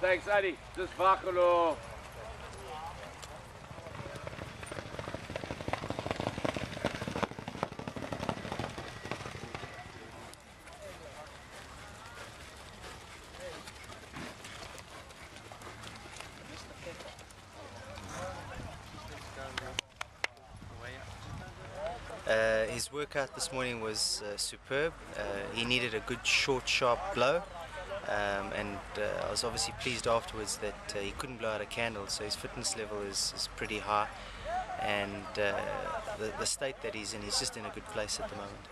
Thanks, Eddie. Just Vakalo. Uh, his workout this morning was uh, superb. Uh, he needed a good, short, sharp blow. Um, and uh, I was obviously pleased afterwards that uh, he couldn't blow out a candle, so his fitness level is, is pretty high. And uh, the, the state that he's in, he's just in a good place at the moment.